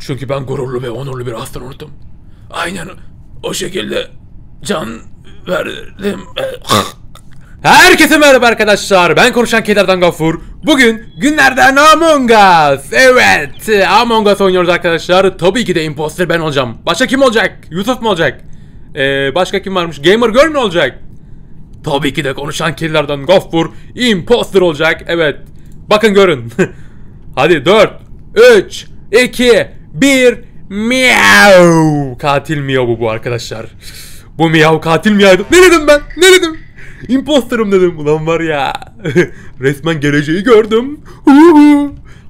Çünkü ben gururlu ve onurlu bir astronottum. Aynen o şekilde can verdim. Herkese merhaba arkadaşlar. Ben konuşan kederden Gafur. Bugün günlerden Among Us. Evet, Among Us oynuyoruz arkadaşlar. Tabii ki de imposter ben olacağım. Başka kim olacak? Yusuf mu olacak? Ee, başka kim varmış? Gamer Girl mü olacak? Tabii ki de konuşan kedilerden Gafur imposter olacak. Evet. Bakın görün. Hadi 4 3 2 1 Miau. Katil miyav bu bu arkadaşlar. Bu miyav katil miyavdı. Ne dedim ben? Ne dedim? Imposter'ım dedim. Ulan var ya. Resmen geleceği gördüm.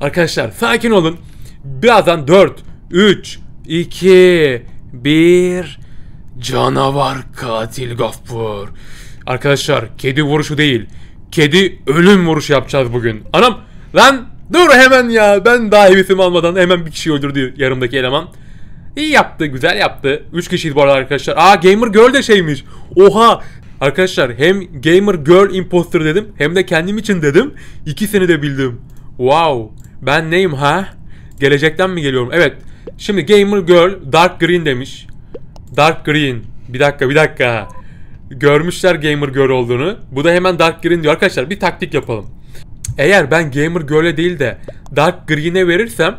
Arkadaşlar sakin olun. Birazdan 4 3 2 1 Canavar katil Gaffur. Arkadaşlar kedi vuruşu değil. Kedi ölüm vuruşu yapacağız bugün. Anam lan dur hemen ya. Ben daha hevesimi almadan hemen bir kişi öldürdü yarımdaki eleman. İyi yaptı güzel yaptı. 3 kişiyiz bu arada arkadaşlar. Aa Gamer Girl de şeymiş. Oha. Arkadaşlar hem Gamer Girl Imposter dedim hem de kendim için dedim. İkisini de bildim. Wow. Ben neyim ha? Gelecekten mi geliyorum? Evet. Şimdi Gamer Girl Dark Green demiş. Dark Green. Bir dakika bir dakika. Görmüşler Gamer Girl olduğunu. Bu da hemen Dark Green diyor. Arkadaşlar bir taktik yapalım. Eğer ben Gamer Girl'e değil de Dark Green'e verirsem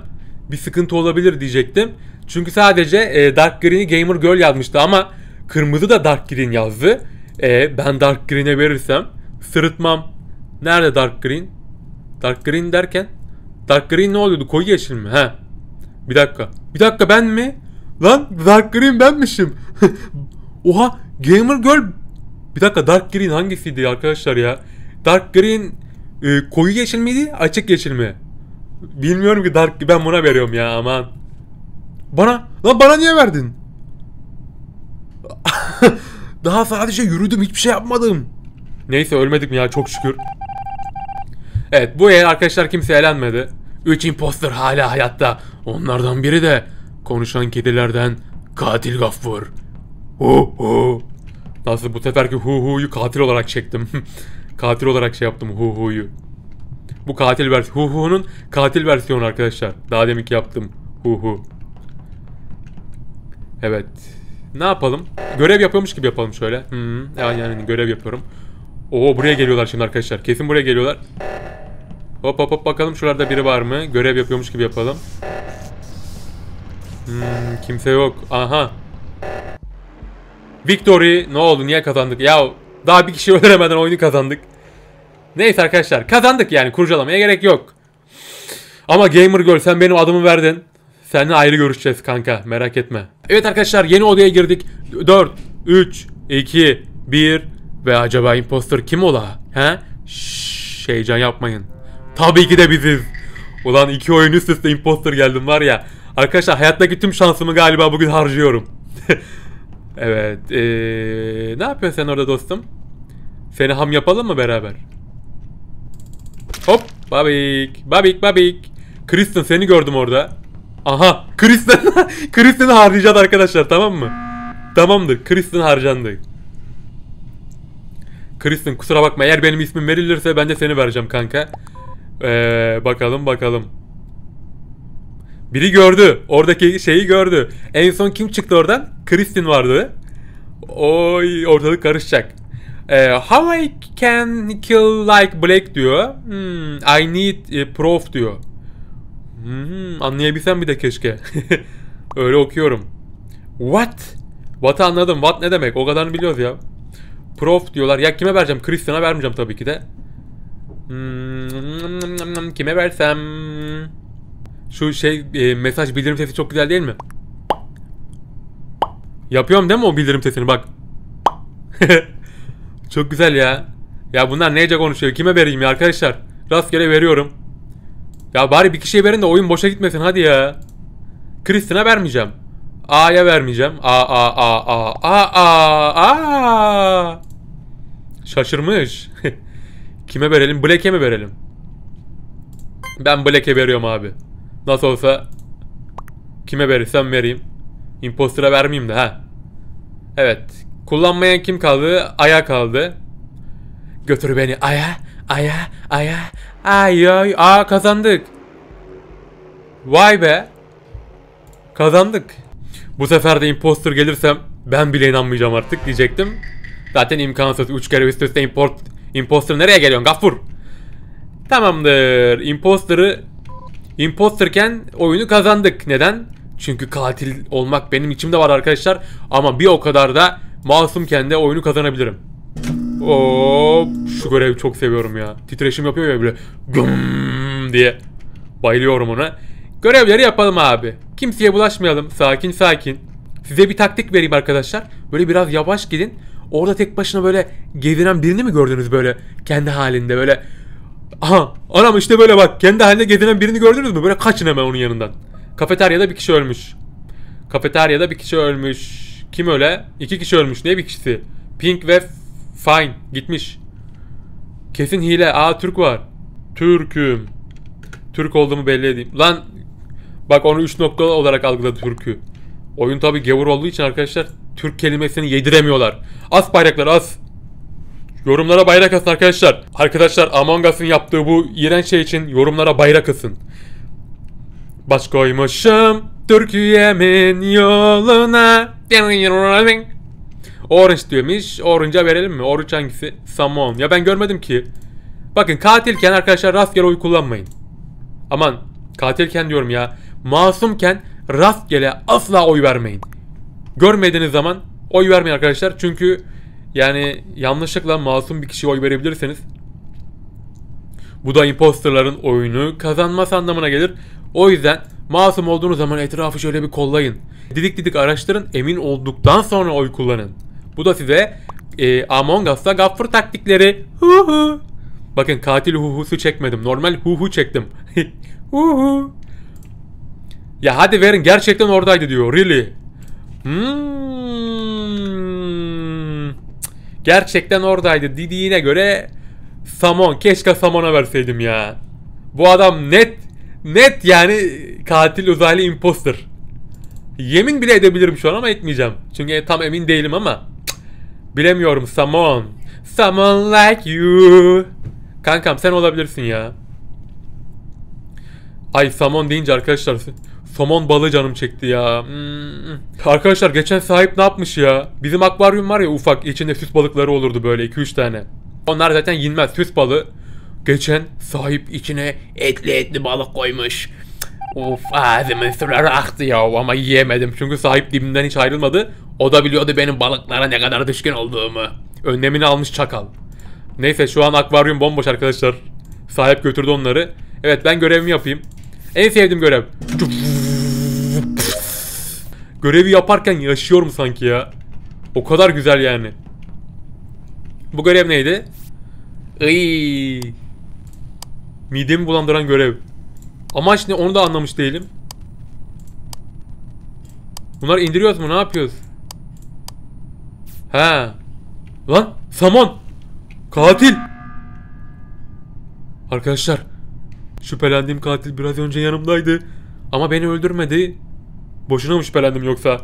bir sıkıntı olabilir diyecektim. Çünkü sadece e, Dark Green'i Gamer Girl yazmıştı ama kırmızı da Dark Green yazdı. E, ben Dark Green'e verirsem sırıtmam. Nerede Dark Green? Dark Green derken Dark Green ne oluyordu? Koyu yeşil mi? He. Bir dakika. Bir dakika ben mi? Lan Dark Green benmişim. Oha Gamer Girl. Bir dakika Dark Green hangisiydi arkadaşlar ya? Dark Green e, koyu yeşil miydi? Açık yeşil mi? Bilmiyorum ki Dark ben buna veriyorum ya aman. Bana lan bana niye verdin? Daha sadece yürüdüm hiçbir şey yapmadım. Neyse ölmedik mi ya çok şükür. Evet bu yer arkadaşlar kimse eğlenmedi. 3 imposter hala hayatta. Onlardan biri de konuşan kedilerden katil gaffur. Hu hu. Nasıl bu seferki hu hu'yu katil olarak çektim. katil olarak şey yaptım hu hu'yu. Bu katil versiyonu. Hu hu'nun katil versiyonu arkadaşlar. Daha deminki yaptım. Hu hu. Evet. Ne yapalım? Görev yapıyormuş gibi yapalım şöyle. Hmm, yani, yani görev yapıyorum. Oo buraya geliyorlar şimdi arkadaşlar. Kesin buraya geliyorlar. Hop hop hop bakalım şuralarda biri var mı? Görev yapıyormuş gibi yapalım. Hmm, kimse yok. Aha. Victory. Ne oldu? Niye kazandık? Ya daha bir kişi öldüremeden oyunu kazandık. Neyse arkadaşlar. Kazandık yani. Kurcalamaya gerek yok. Ama Gamer Girl sen benim adımı verdin. Seninle ayrı görüşeceğiz kanka. Merak etme. Evet arkadaşlar yeni odaya girdik. 4, 3, 2, 1 ve acaba imposter kim ola? He? Şşş heyecan yapmayın. Tabii ki de biziz. Ulan iki oyun üst üste imposter geldim var ya. Arkadaşlar hayattaki tüm şansımı galiba bugün harcıyorum. evet. Ee, ne yapıyorsun sen orada dostum? Seni ham yapalım mı beraber? Hop. Babik. Babik babik. Kristen seni gördüm orada. Aha. Kristen. Kristen'i harcayacağız arkadaşlar tamam mı? Tamamdır. Kristen harcandı. Kristen kusura bakma eğer benim ismim verilirse ben de seni vereceğim kanka. Ee, bakalım bakalım. Biri gördü. Oradaki şeyi gördü. En son kim çıktı oradan? Kristin vardı. Oy ortalık karışacak. Ee, how I can kill like Black diyor. Hmm, I need a proof diyor. Hmm, anlayabilsem bir de keşke. Öyle okuyorum. What? What'ı anladım. What ne demek? O kadarını biliyoruz ya. Prof diyorlar. Ya kime vereceğim? Christian'a vermeyeceğim tabii ki de. Hmm, kime versem? Şu şey e, mesaj bildirim sesi çok güzel değil mi? Yapıyorum değil mi o bildirim sesini bak. çok güzel ya. Ya bunlar neyce konuşuyor? Kime vereyim ya arkadaşlar? Rastgele veriyorum. Ya bari bir kişiye verin de oyun boşa gitmesin hadi ya. Kristina vermeyeceğim. A'ya vermeyeceğim. A A A A A A A. Şaşırmış. Kime verelim? Black'e mi verelim? Ben Black'e veriyorum abi. Nasıl olsa kime verirsem vereyim. Imposter'a vermeyeyim de ha. Evet. Kullanmayan kim kaldı? Aya kaldı. Götür beni aya, aya, aya, ay ay. Aa kazandık. Vay be. Kazandık. Bu sefer de imposter gelirsem ben bile inanmayacağım artık diyecektim. Zaten imkansız. 3 kere üst üste import, imposter nereye geliyorsun Gaffur? Tamamdır. Imposter'ı imposterken oyunu kazandık. Neden? Çünkü katil olmak benim içimde var arkadaşlar. Ama bir o kadar da masumken de oyunu kazanabilirim. Oo, şu görevi çok seviyorum ya. Titreşim yapıyor ya böyle güm diye. Bayılıyorum ona. Görevleri yapalım abi. Kimseye bulaşmayalım. Sakin sakin. Size bir taktik vereyim arkadaşlar. Böyle biraz yavaş gidin. Orada tek başına böyle gezinen birini mi gördünüz böyle kendi halinde böyle Aha anam işte böyle bak kendi halinde gezinen birini gördünüz mü? Böyle kaçın hemen onun yanından. Kafeteryada bir kişi ölmüş. Kafeteryada bir kişi ölmüş. Kim öyle? İki kişi ölmüş. Ne bir kişisi? Pink ve Fine gitmiş. Kesin hile. Aa Türk var. Türk'üm. Türk olduğumu belli edeyim. Lan bak onu 3 nokta olarak algıladı Türk'ü. Oyun tabi gavur olduğu için arkadaşlar Türk kelimesini yediremiyorlar. As bayraklar as. Yorumlara bayrak asın arkadaşlar. Arkadaşlar Among Us'ın yaptığı bu iğrenç şey için yorumlara bayrak asın. Baş koymuşum Türkiye'min yoluna. Orange diyormuş. Orange'a verelim mi? Orange hangisi? Samon. Ya ben görmedim ki. Bakın katilken arkadaşlar rastgele oy kullanmayın. Aman katilken diyorum ya. Masumken rastgele asla oy vermeyin. Görmediğiniz zaman oy vermeyin arkadaşlar. Çünkü yani yanlışlıkla masum bir kişiye oy verebilirseniz bu da imposterların oyunu kazanması anlamına gelir. O yüzden masum olduğunuz zaman etrafı şöyle bir kollayın. Didik didik araştırın emin olduktan sonra oy kullanın. Bu da size e, Among Us'ta gaffır taktikleri. Hu hu. Bakın katil huhusu çekmedim. Normal huhu çektim. huhu. Ya hadi verin gerçekten oradaydı diyor. Really. Hmm. Gerçekten oradaydı dediğine göre Samon. Keşke Samon'a verseydim ya. Bu adam net net yani katil uzaylı imposter. Yemin bile edebilirim şu an ama etmeyeceğim. Çünkü tam emin değilim ama bilemiyorum Samon. Someone like you. Kankam sen olabilirsin ya. Ay Samon deyince arkadaşlar somon balığı canım çekti ya. Hmm. Arkadaşlar geçen sahip ne yapmış ya? Bizim akvaryum var ya ufak içinde süs balıkları olurdu böyle 2-3 tane. Onlar zaten yenmez süs balığı. Geçen sahip içine etli etli balık koymuş. Of ağzımın suları aktı ya ama yiyemedim çünkü sahip dibimden hiç ayrılmadı. O da biliyordu benim balıklara ne kadar düşkün olduğumu. Önlemini almış çakal. Neyse şu an akvaryum bomboş arkadaşlar. Sahip götürdü onları. Evet ben görevimi yapayım. En sevdiğim görev. Görevi yaparken yaşıyorum sanki ya. O kadar güzel yani. Bu görev neydi? Iy. Midemi bulandıran görev. Amaç ne onu da anlamış değilim. Bunlar indiriyoruz mu ne yapıyoruz? He. Lan Samon. Katil. Arkadaşlar. Şüphelendiğim katil biraz önce yanımdaydı. Ama beni öldürmedi. Boşuna mı şüphelendim yoksa?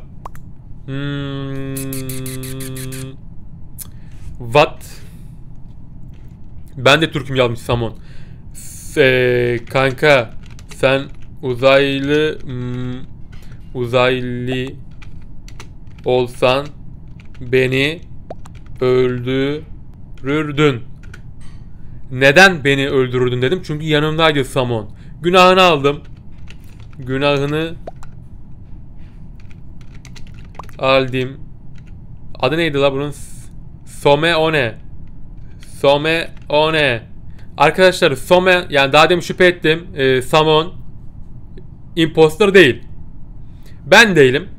Hmm. What? Ben de Türk'üm yazmış Samon. Se kanka sen uzaylı hmm, uzaylı olsan beni öldürürdün. Neden beni öldürürdün dedim. Çünkü yanımdaydı Samon. Günahını aldım. Günahını aldım. Adı neydi la bunun? Some One. Arkadaşlar Some yani daha demin şüphe ettim. E, Samon imposter değil. Ben değilim.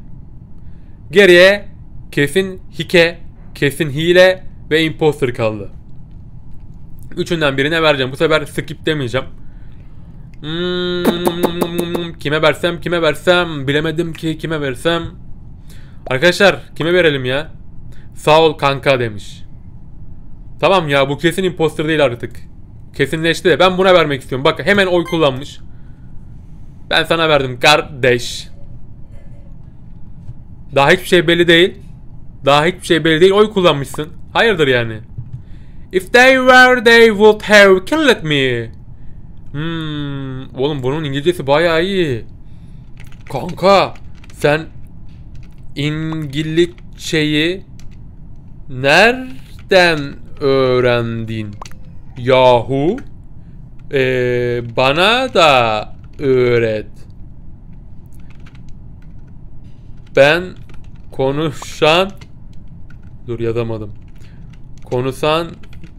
Geriye kesin hike, kesin hile ve imposter kaldı. Üçünden birine vereceğim. Bu sefer skip demeyeceğim. Hmm, kime versem kime versem bilemedim ki kime versem. Arkadaşlar kime verelim ya? Sağ ol kanka demiş. Tamam ya bu kesin imposter değil artık. Kesinleşti. Ben buna vermek istiyorum. Bak hemen oy kullanmış. Ben sana verdim kardeş. Daha hiçbir şey belli değil. Daha hiçbir şey belli değil. Oy kullanmışsın. Hayırdır yani? If they were they would have killed me. Hmm, oğlum bunun İngilizcesi bayağı iyi. Kanka Sen İngilizceyi nereden öğrendin? Yahu Ee, bana da öğret. Ben konuşan dur yazamadım. Konuşan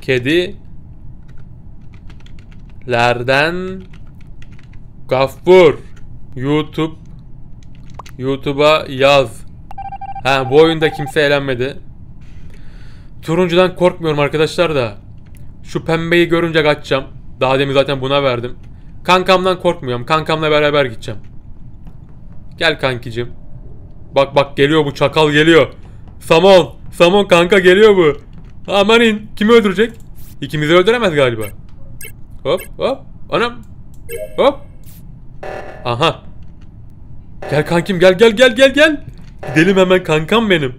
kedi lerden Gaffur YouTube YouTube'a yaz. Ha bu oyunda kimse eğlenmedi. Turuncudan korkmuyorum arkadaşlar da. Şu pembeyi görünce kaçacağım. Daha demin zaten buna verdim. Kankamdan korkmuyorum. Kankamla beraber gideceğim. Gel kankicim. Bak bak geliyor bu çakal geliyor. Samon. Samon kanka geliyor bu. Aman in. Kimi öldürecek? İkimizi öldüremez galiba. Hop hop. Anam. Hop. Aha. Gel kankim gel gel gel gel gel. Gidelim hemen kankam benim.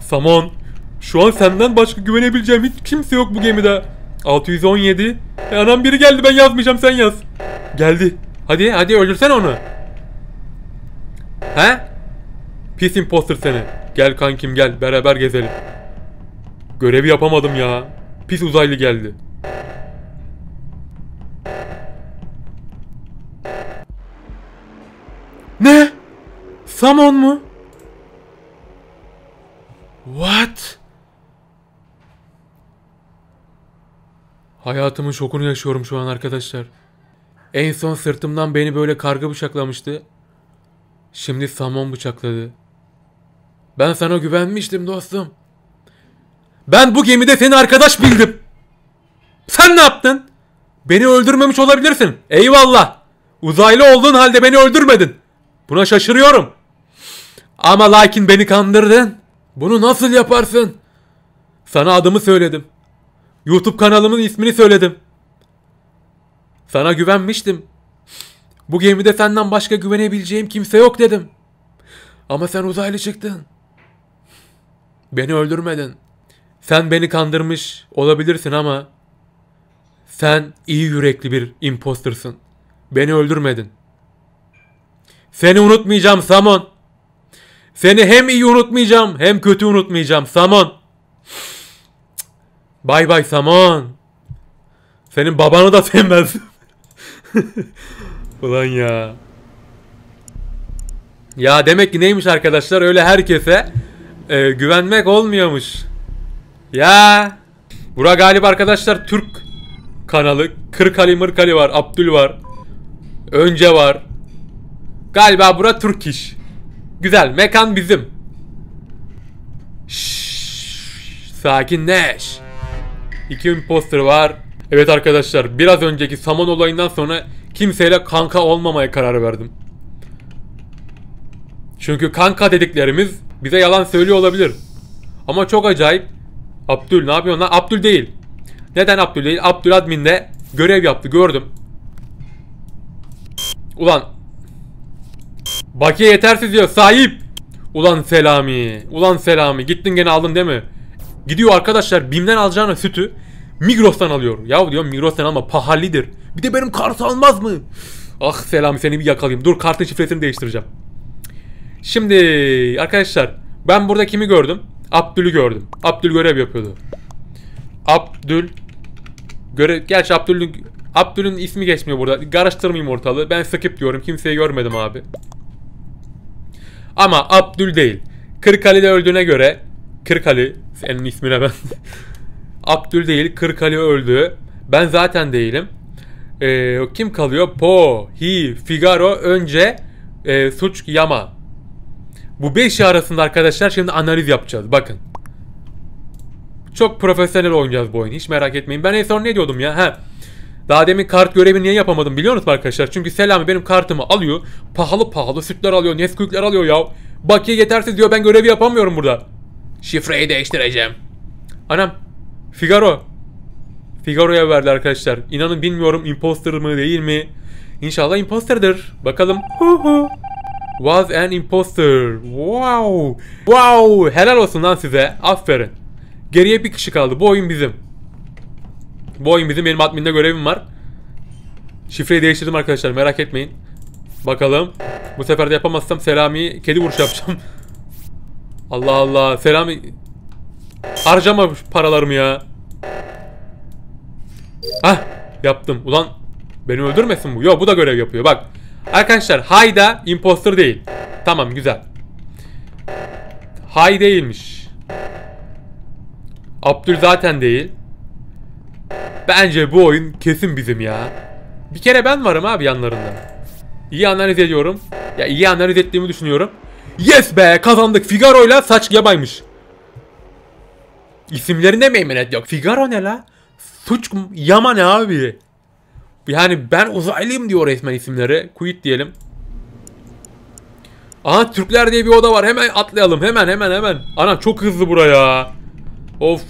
Samon. Şu an senden başka güvenebileceğim hiç kimse yok bu gemide. 617. E anam biri geldi ben yazmayacağım sen yaz. Geldi. Hadi hadi öldürsen onu. He? Pis imposter seni. Gel kankim gel beraber gezelim. Görevi yapamadım ya. Pis uzaylı geldi. Ne? Samon mu? What? Hayatımın şokunu yaşıyorum şu an arkadaşlar. En son sırtımdan beni böyle karga bıçaklamıştı. Şimdi Samon bıçakladı. Ben sana güvenmiştim dostum. Ben bu gemide seni arkadaş bildim. Sen ne yaptın? Beni öldürmemiş olabilirsin. Eyvallah. Uzaylı olduğun halde beni öldürmedin. Buna şaşırıyorum. Ama lakin beni kandırdın. Bunu nasıl yaparsın? Sana adımı söyledim. YouTube kanalımın ismini söyledim. Sana güvenmiştim. Bu gemide senden başka güvenebileceğim kimse yok dedim. Ama sen uzaylı çıktın. Beni öldürmedin. Sen beni kandırmış olabilirsin ama sen iyi yürekli bir impostersın. Beni öldürmedin. Seni unutmayacağım Samon. Seni hem iyi unutmayacağım hem kötü unutmayacağım Samon. Bay bay Samon. Senin babanı da sevmez. Ulan ya. Ya demek ki neymiş arkadaşlar öyle herkese e, güvenmek olmuyormuş. Ya. Bura galiba arkadaşlar Türk kanalı. Kırkali Mırkali var. Abdül var. Önce var. Galiba bura Türk iş. Güzel. Mekan bizim. Şşş, sakinleş. İki imposter var. Evet arkadaşlar biraz önceki Samon olayından sonra kimseyle kanka olmamaya karar verdim. Çünkü kanka dediklerimiz bize yalan söylüyor olabilir. Ama çok acayip. Abdül ne yapıyorsun lan? Abdül değil. Neden Abdül değil? Abdül adminde görev yaptı gördüm. Ulan. Bakiye yetersiz diyor sahip. Ulan Selami. Ulan Selami. Gittin gene aldın değil mi? Gidiyor arkadaşlar Bim'den alacağına sütü Migros'tan alıyor. Ya diyor Migros'tan alma pahalıdır. Bir de benim kart almaz mı? Ah Selami seni bir yakalayayım. Dur kartın şifresini değiştireceğim. Şimdi arkadaşlar ben burada kimi gördüm? Abdül'ü gördüm. Abdül görev yapıyordu. Abdül görev gerçi Abdül'ün Abdül'ün ismi geçmiyor burada. Karıştırmayayım ortalığı. Ben skip diyorum. Kimseyi görmedim abi. Ama Abdül değil. Kırkali'de öldüğüne göre Kırkali senin ismine ben Abdül değil Kırkali öldü. Ben zaten değilim. Ee, kim kalıyor? Po, Hi, Figaro önce e, Suç Yama. Bu 5 arasında arkadaşlar şimdi analiz yapacağız. Bakın. Çok profesyonel oynayacağız bu oyunu. Hiç merak etmeyin. Ben en son ne diyordum ya? Ha. Daha demin kart görevini niye yapamadım biliyor musunuz arkadaşlar? Çünkü Selami benim kartımı alıyor. Pahalı pahalı sütler alıyor. Nesquik'ler alıyor ya. Bakiye yetersiz diyor ben görevi yapamıyorum burada. Şifreyi değiştireceğim. Anam. Figaro. Figaro'ya verdi arkadaşlar. İnanın bilmiyorum imposter mı değil mi? İnşallah imposterdir. Bakalım. Was an imposter. Wow. Wow. Helal olsun lan size. Aferin. Geriye bir kişi kaldı. Bu oyun bizim. Bu oyun bizim. Benim adminde görevim var. Şifreyi değiştirdim arkadaşlar. Merak etmeyin. Bakalım. Bu sefer de yapamazsam Selami kedi vuruş yapacağım. Allah Allah. Selami harcama paralarımı ya. Hah yaptım. Ulan beni öldürmesin bu. Yok bu da görev yapıyor. Bak. Arkadaşlar Hayda imposter değil. Tamam güzel. Hay değilmiş. Abdül zaten değil. Bence bu oyun kesin bizim ya. Bir kere ben varım abi yanlarında. İyi analiz ediyorum. Ya iyi analiz ettiğimi düşünüyorum. Yes be kazandık. Figaro'yla saç yabaymış. İsimlerinde meymenet yok. Figaro ne la? Suç yama ne abi? Yani ben uzaylıyım diyor resmen isimleri. Quit diyelim. Aha Türkler diye bir oda var. Hemen atlayalım. Hemen hemen hemen. Anam çok hızlı buraya. Of.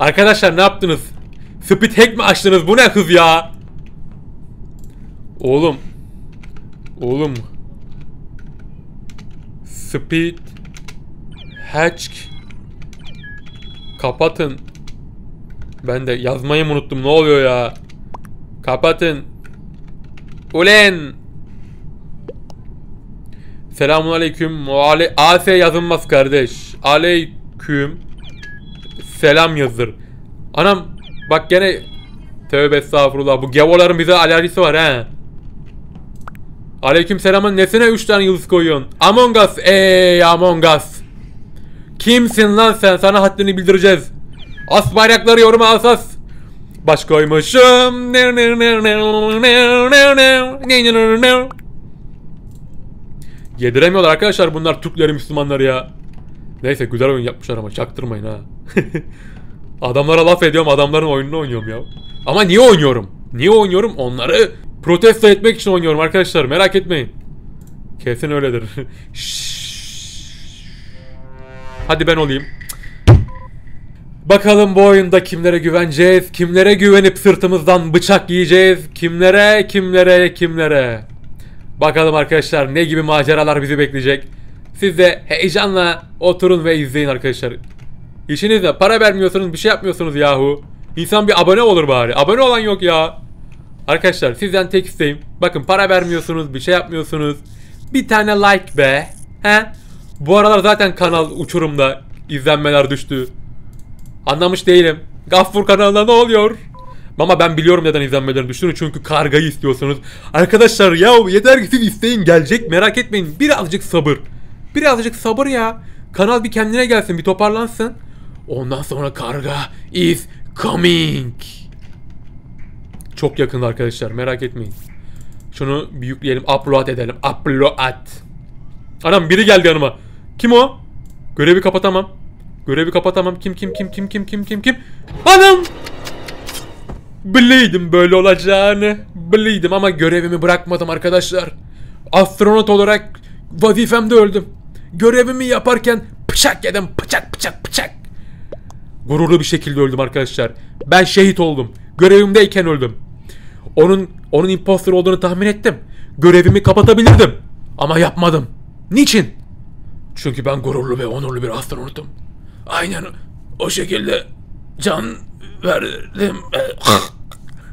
Arkadaşlar ne yaptınız? Speed hack mi açtınız? Bu ne hız ya? Oğlum. Oğlum. Speed hatch Kapatın. Ben de yazmayı unuttum. Ne oluyor ya? Kapatın. Ulen. Selamun aleyküm. Ale AS yazılmaz kardeş. Aleyküm. Selam yazdır. Anam bak gene Tövbe estağfurullah. Bu gavoların bize alerjisi var he. Aleyküm selamın nesine 3 tane yıldız koyuyorsun? Among Us. Ey Among Us. Kimsin lan sen? Sana haddini bildireceğiz. As bayrakları yoruma asas. Baş koymuşum. Yediremiyorlar arkadaşlar bunlar Türkleri Müslümanları ya. Neyse güzel oyun yapmışlar ama çaktırmayın ha. Adamlara laf ediyorum adamların oyununu oynuyorum ya. Ama niye oynuyorum? Niye oynuyorum? Onları protesto etmek için oynuyorum arkadaşlar merak etmeyin. Kesin öyledir. Hadi ben olayım. Bakalım bu oyunda kimlere güveneceğiz? Kimlere güvenip sırtımızdan bıçak yiyeceğiz? Kimlere, kimlere, kimlere? Bakalım arkadaşlar ne gibi maceralar bizi bekleyecek? Siz de heyecanla oturun ve izleyin arkadaşlar. İşinizde para vermiyorsunuz bir şey yapmıyorsunuz yahu. İnsan bir abone olur bari. Abone olan yok ya. Arkadaşlar sizden tek isteğim. Bakın para vermiyorsunuz bir şey yapmıyorsunuz. Bir tane like be. He? Bu aralar zaten kanal uçurumda. izlenmeler düştü. Anlamış değilim. Gaffur kanalında ne oluyor? Ama ben biliyorum neden izlenmelerin düştüğünü çünkü kargayı istiyorsunuz. Arkadaşlar ya yeter ki siz isteyin gelecek merak etmeyin. Birazcık sabır. Birazcık sabır ya. Kanal bir kendine gelsin bir toparlansın. Ondan sonra karga is coming. Çok yakın arkadaşlar merak etmeyin. Şunu bir yükleyelim upload edelim. Upload. Anam biri geldi yanıma. Kim o? Görevi kapatamam. Görevi kapatamam. Kim kim kim kim kim kim kim kim? Anam! Biliydim böyle olacağını. Biliydim ama görevimi bırakmadım arkadaşlar. Astronot olarak vazifemde öldüm. Görevimi yaparken bıçak yedim. Bıçak bıçak bıçak. Gururlu bir şekilde öldüm arkadaşlar. Ben şehit oldum. Görevimdeyken öldüm. Onun onun imposter olduğunu tahmin ettim. Görevimi kapatabilirdim. Ama yapmadım. Niçin? Çünkü ben gururlu ve onurlu bir astronotum. Aynen o şekilde can verdim.